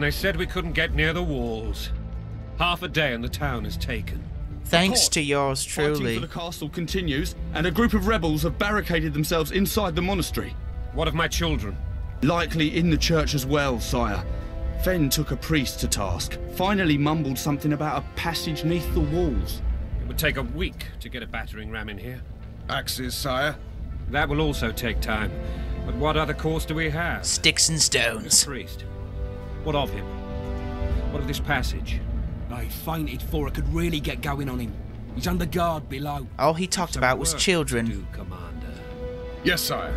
And they said we couldn't get near the walls. Half a day and the town is taken. Thanks to yours Fighting truly. for the castle continues, and a group of rebels have barricaded themselves inside the monastery. What of my children? Likely in the church as well, sire. Fenn took a priest to task. Finally mumbled something about a passage neath the walls. It would take a week to get a battering ram in here. Axes, sire. That will also take time. But what other course do we have? Sticks and stones. Priest. What of him? What of this passage? I fainted before I could really get going on him. He's under guard below. All he talked Some about was work to children. do, Commander. Yes, sire.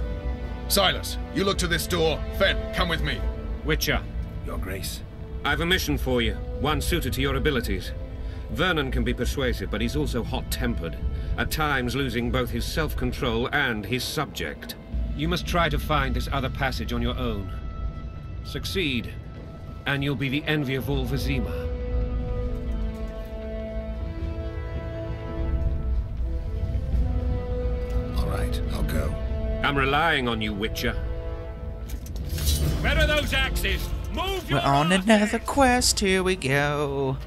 Silas, you look to this door. Fen, come with me. Witcher, Your Grace. I've a mission for you, one suited to your abilities. Vernon can be persuasive, but he's also hot-tempered, at times losing both his self-control and his subject. You must try to find this other passage on your own. Succeed, and you'll be the envy of all Vizima. All right, I'll go. I'm relying on you, Witcher. Where are those axes? Move We're on arse! another quest. Here we go.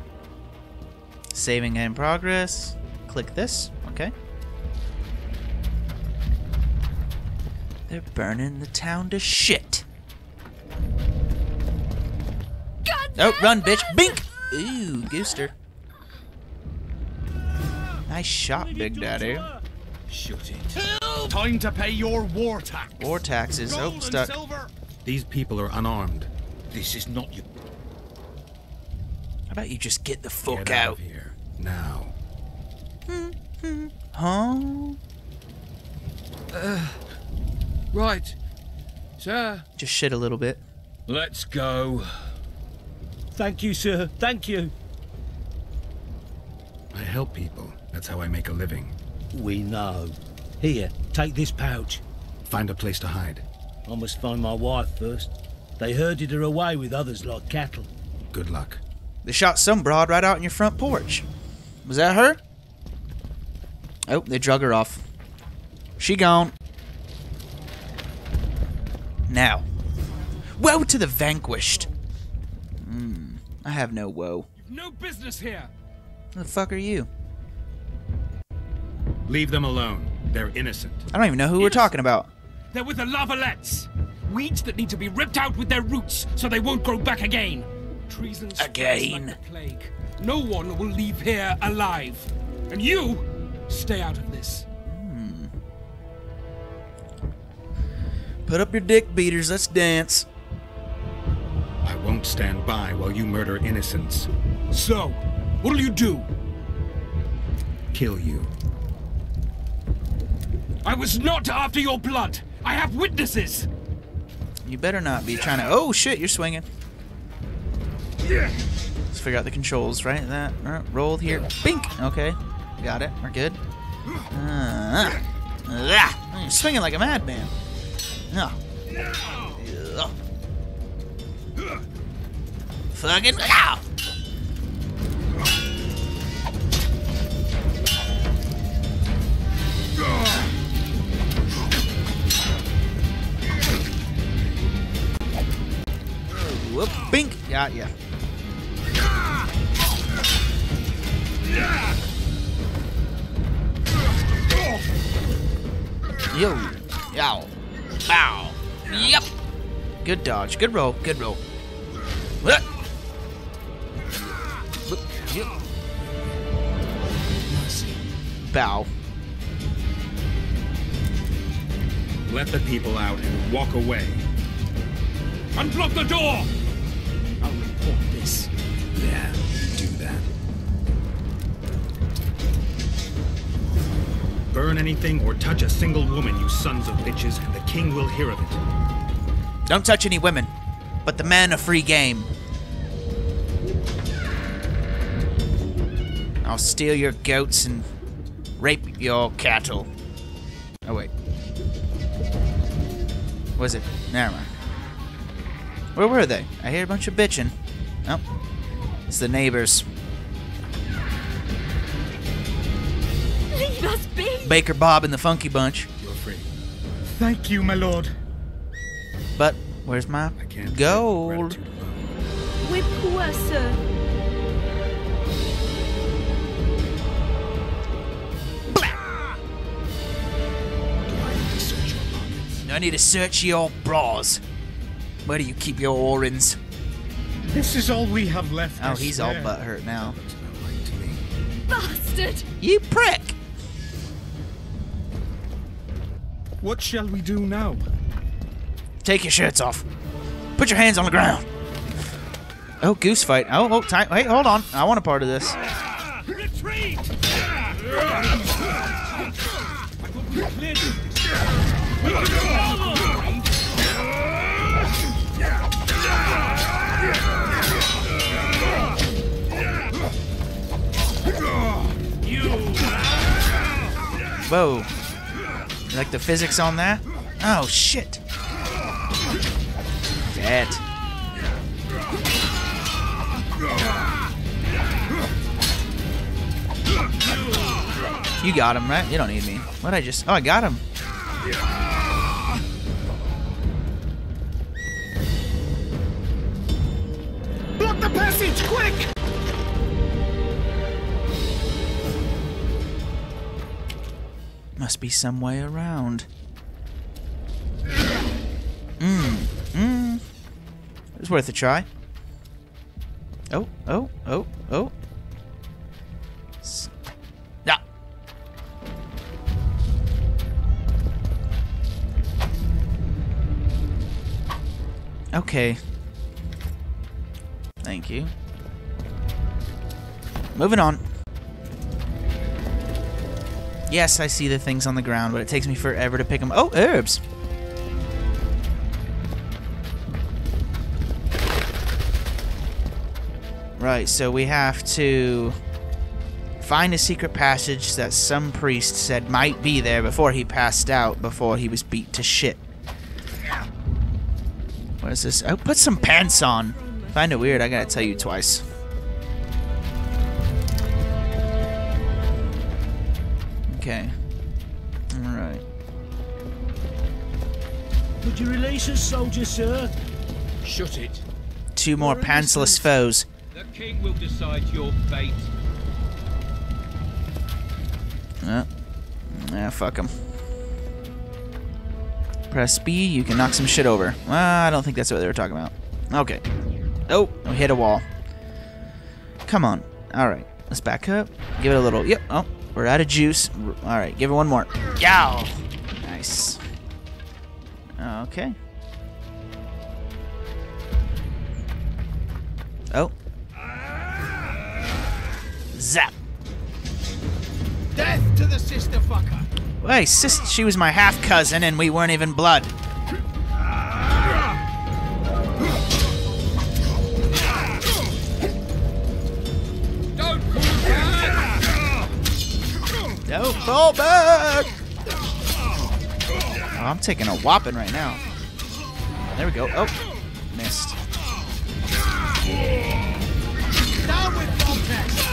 Saving in progress. Click this. Okay. They're burning the town to shit. Oh, run, bitch. Bink! Ooh, Gooster. Nice shot, Big Daddy. Shut it. Time to pay your war tax. War taxes. Oh, stuck. silver. These people are unarmed. This is not your. How about you just get the fuck Get out out? of here now. Huh? Right. Sir. Just shit a little bit. Let's go. Thank you, sir. Thank you. I help people. That's how I make a living. We know. Here, take this pouch. Find a place to hide. I must find my wife first. They herded her away with others like cattle. Good luck. They shot some broad right out in your front porch. Was that her? Oh, they drug her off. She gone. Now. Woe to the vanquished. Hmm. I have no woe. No business here. Who the fuck are you? Leave them alone. They're innocent. I don't even know who we're talking about. They're with the La Valettes. Weeds that need to be ripped out with their roots so they won't grow back again. Treason spreads Again. like plague. No one will leave here alive. And you, stay out of this. Hmm. Put up your dick beaters, let's dance. Won't stand by while you murder innocents. So, what'll you do? Kill you. I was not after your blood. I have witnesses. You better not be trying to. Oh shit, you're swinging. Let's figure out the controls, right? That uh, roll here. Bink. Okay, got it. We're good. Uh, ah, you're swinging like a madman. No. Ugh. Fucking. Ow. Whoop. Bink. Got ya. Yo. Yow. Bow. Yep. Good dodge. Good roll. Good roll. What? Bow. Let the people out and walk away. Unblock the door. I'll report this. Yeah, do that. Burn anything or touch a single woman, you sons of bitches, and the king will hear of it. Don't touch any women. But the men are free game. I'll steal your goats and rape your cattle. Oh wait. Was it? Never mind. Where were they? I hear a bunch of bitching. Oh. It's the neighbors. Leave us be! Baker Bob and the Funky Bunch. You're free. Thank you, my lord. But where's my I can't. gold? Gratitude alone. est poor, sir. I need to search your bras. Where do you keep your orens? This is all we have left. Oh, I he's all swear. butt hurt now. Bastard! You prick! What shall we do now? Take your shirts off. Put your hands on the ground. Oh, goose fight. Oh, oh, time. Wait, hold on. I want a part of this. Whoa. You like the physics on that? Oh, shit. Dead. You got him, right? You don't need me. What I just... Oh, I got him. Quick! Must be some way around. Mmm. Mmm. It's worth a try. Oh, oh, oh, oh. S-. Okay. Thank you. Moving on. Yes, I see the things on the ground, but it takes me forever to pick them. Oh, herbs. Right, so we have to find a secret passage that some priest said might be there before he passed out, before he was beat to shit. What is this? Oh, put some pants on. Find it weird, I gotta tell you twice. Okay. Alright. Would you release us, soldier, sir? Shut it. Two more pantsless foes. The king will decide your fate. Yeah. Yeah, fuck him. Press B, you can knock some shit over. Well, I don't think that's what they were talking about. Okay. Oh, we hit a wall. Come on. Alright, let's back up. Give it a little. Yep. Oh, we're out of juice. Alright, give it one more. Yow! Nice. Okay. Oh. Zap. Death to the sister fucker! Wait, sis, she was my half cousin, and we weren't even blood. Fall back! Oh, I'm taking a whopping right now. There we go. Oh, missed. Foltest!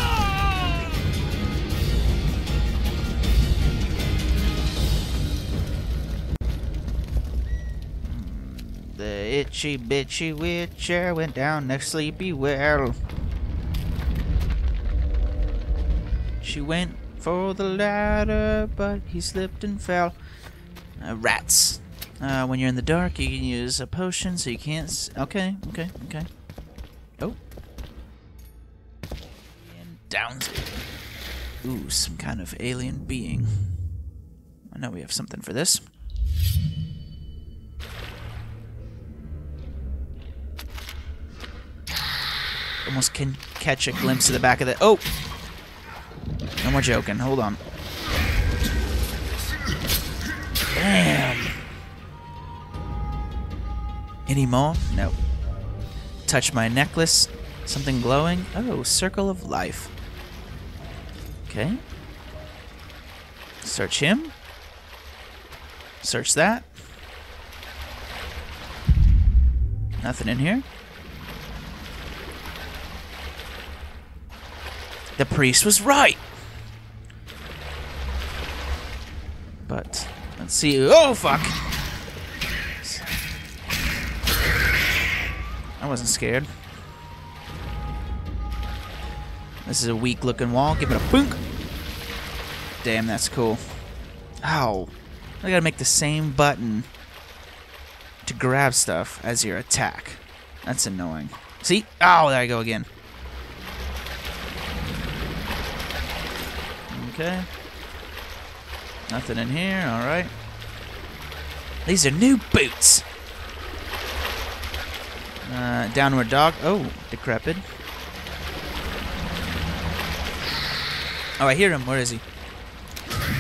The itchy bitchy witcher went down the sleepy well. She went for the ladder, but he slipped and fell. Uh, rats. Uh, when you're in the dark, you can use a potion so you can't. S- okay, okay, okay. Oh. And down. Ooh, some kind of alien being. I know we have something for this. Almost can catch a glimpse of the back of the. Oh! No more joking. Hold on. Damn. Any more? No. Touch my necklace. Something glowing. Oh, circle of life. Okay. Search him. Search that. Nothing in here. The priest was right. But let's see. Oh fuck! I wasn't scared. This is a weak looking wall. Give it a boonk. Damn, that's cool. Ow. I gotta make the same button to grab stuff as your attack. That's annoying. See? Oh, there I go again. Okay. Nothing in here. Alright. These are new boots. Uh, downward dog. Oh, decrepit. Oh, I hear him. Where is he?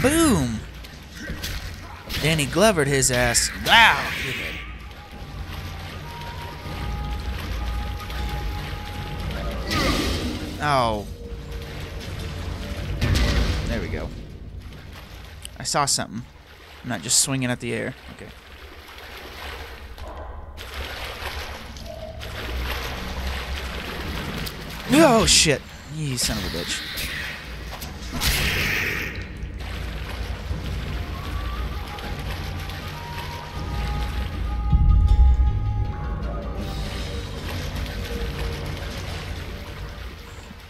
Boom! Danny Glovered his ass. Wow! Oh. I saw something. I'm not just swinging at the air. Okay. Oh, shit. You son of a bitch.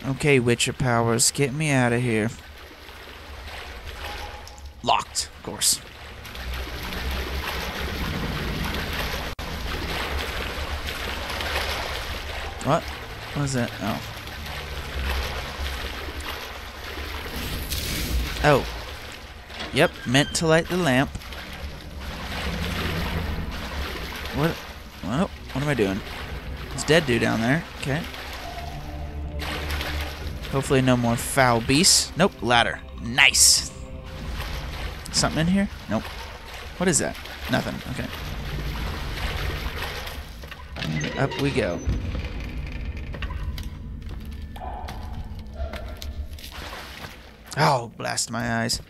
Okay, Witcher powers, get me out of here. Locked, of course. What? What was that? Oh. Oh. Yep, meant to light the lamp. What? What? What am I doing? There's dead dude down there. Okay. Hopefully no more foul beasts. Nope, ladder. Nice. Something in here? Nope. What is that? Nothing. Okay. Up we go. Oh, blast my eyes.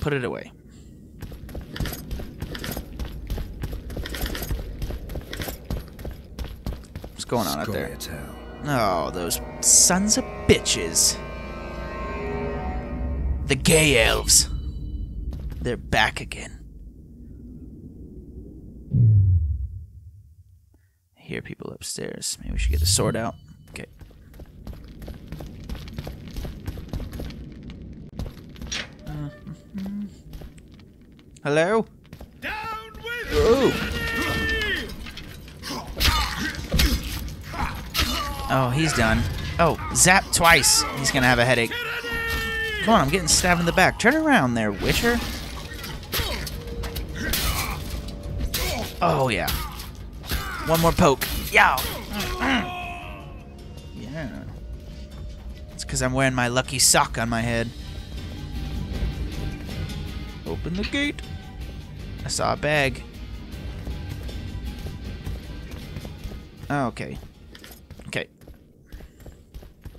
Put it away. What's going on out there? Oh, those sons of bitches. The gay elves. They're back again. I hear people upstairs. Maybe we should get the sword out. Hello? Down with Ooh. Oh, he's done. Oh, zap twice. He's gonna have a headache. Come on, I'm getting stabbed in the back. Turn around there, Witcher. Oh, yeah. One more poke. Yeah. Mm-hmm. Yeah. It's because I'm wearing my lucky sock on my head. Open the gate. I saw a bag. Okay. Okay.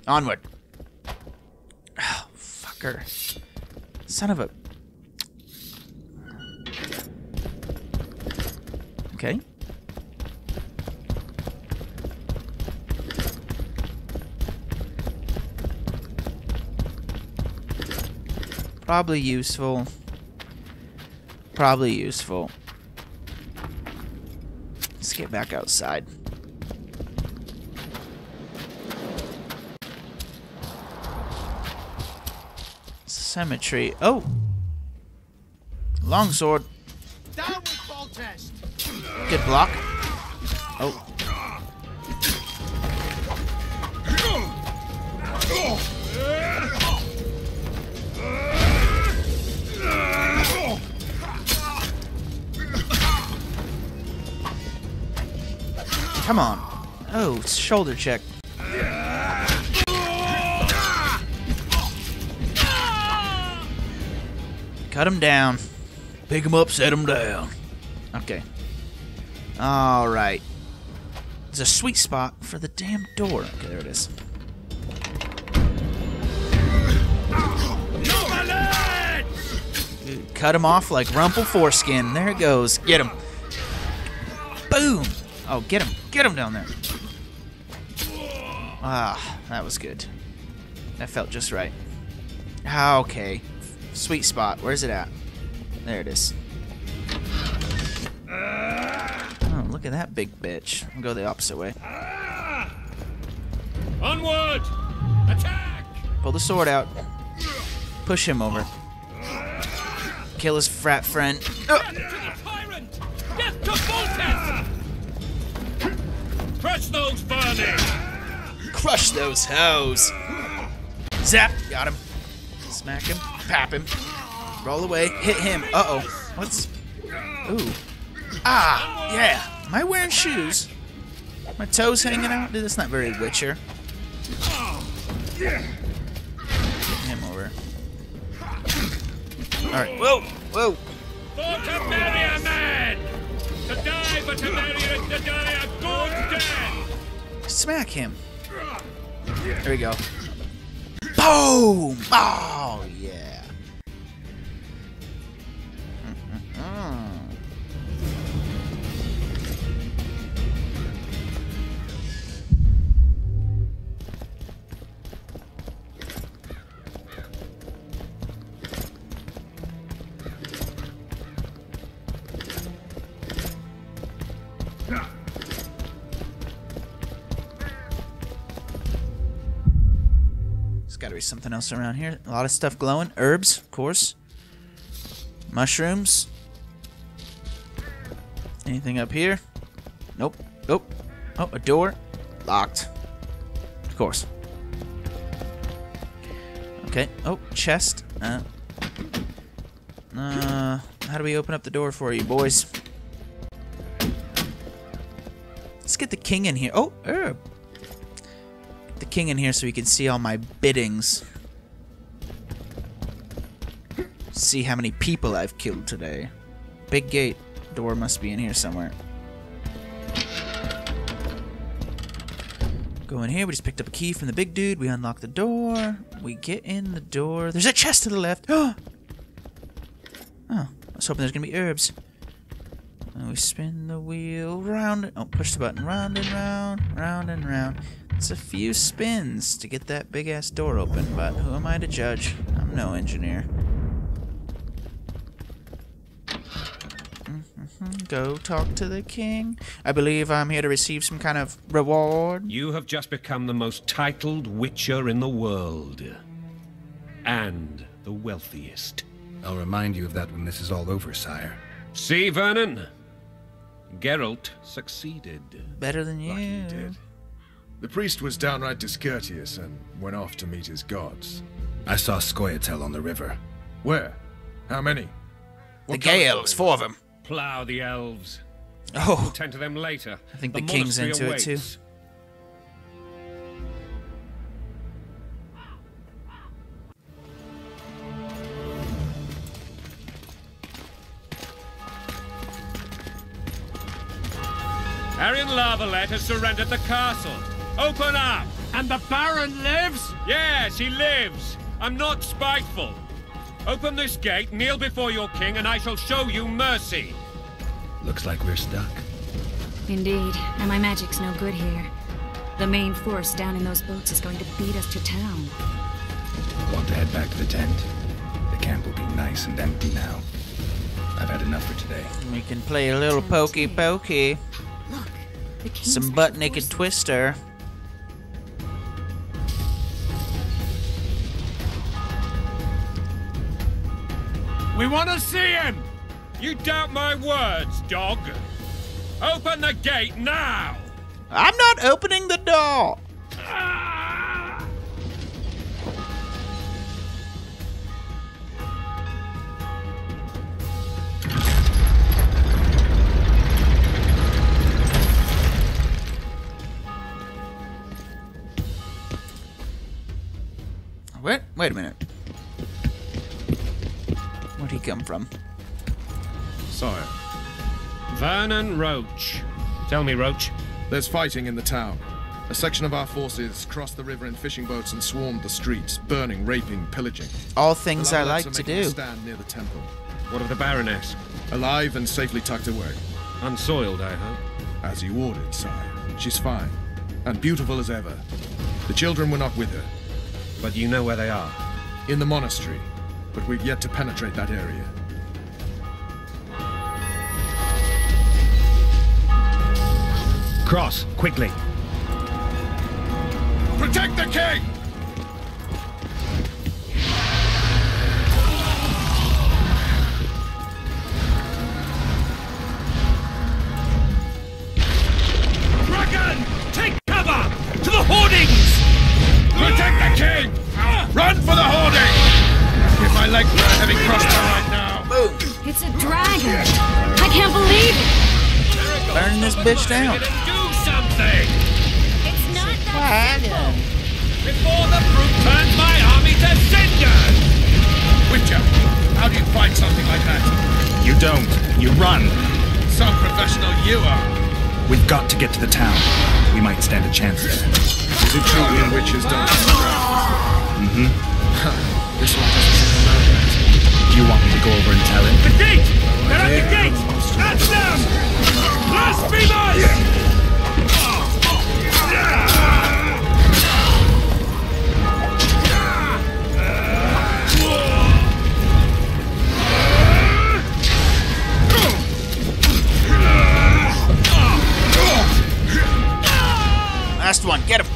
Onward. Oh, fucker. Son of a. Okay. Probably useful. Probably useful. Let's get back outside. Cemetery. Oh! Longsword. Good block. Oh. Come on. Oh, shoulder check. Cut him down. Pick him up, set him down. Okay. Alright. There's a sweet spot for the damn door. Okay, there it is. Dude, cut him off like rumple foreskin. There it goes. Get him. Boom. Oh, get him. Get him down there. Ah, that was good. That felt just right. Ah, okay. Sweet spot. Where's it at? There it is. Oh, look at that big bitch. I'll go the opposite way. Onward! Attack! Pull the sword out. Push him over. Kill his frat friend. Ugh. Tyrant! Death to Foltest! Crush those vermin! Crush those hoes. Zap. Got him. Smack him. Pap him. Roll away. Hit him. Uh oh. What's. Ooh. Ah. Yeah. Am I wearing shoes? My toes hanging out? Dude, that's not very Witcher. Hit him over. Alright. Whoa. Whoa. For Temeria, man! To die for Temeria is to die a good death! Smack him. There we go. Boom! Oh, Something else around here. A lot of stuff glowing. Herbs, of course. Mushrooms. Anything up here? Nope. Nope. Oh, a door. Locked. Of course. Okay. Oh, chest. Uh. Uh. How do we open up the door for you, boys? Let's get the king in here. Oh, herb the king in here so he can see all my biddings. See how many people I've killed today. Big gate. Door must be in here somewhere. Go in here. We just picked up a key from the big dude. We unlock the door. We get in the door. There's a chest to the left. Oh, I was hoping there's going to be herbs. And we spin the wheel round. Oh, push the button. Round and round. Round and round. It's a few spins to get that big ass door open, but who am I to judge? I'm no engineer. Mhm, Go talk to the king. I believe I'm here to receive some kind of reward. You have just become the most titled witcher in the world. And the wealthiest. I'll remind you of that when this is all over, sire. See, Vernon? Geralt succeeded. Better than you. He did. The priest was downright discourteous and went off to meet his gods. I saw Scoia'tael on the river. Where? How many? The What gay color elves, four of them. Plough the elves. Oh, Tend to them later. I think the the king's monastery into it, too. awaits. Aryan La Valette has surrendered the castle. Open up! And the Baron lives? Yes, he lives. I'm not spiteful. Open this gate, kneel before your king, and I shall show you mercy. Looks like we're stuck. Indeed, and my magic's no good here. The main force down in those boats is going to beat us to town. Want to head back to the tent? The camp will be nice and empty now. I've had enough for today. we can play a little pokey pokey. Look, the king's Some butt naked forces. twister. We want to see him! You doubt my words, dog. Open the gate now! I'm not opening the door. Wait, wait a minute. Where'd he come from? Sire, Vernon Roche. Tell me, Roche. there's fighting in the town. A section of our forces crossed the river in fishing boats and swarmed the streets, burning, raping, pillaging. All things I La Valettes like are to making a do. stand near the temple, What of the Baroness? alive and safely tucked away. Unsoiled, I hope. As you ordered, sire. She's fine, and beautiful as ever. The children were not with her, But you know where they are. in the monastery, but we've yet to penetrate that area. Cross, quickly. Protect the king! This one doesn't seem. Do you want me to go over and tell him? The gate! They're at the gate! That's them! Blasphemers! Yeah. Last one, get him!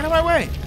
Get out of my way!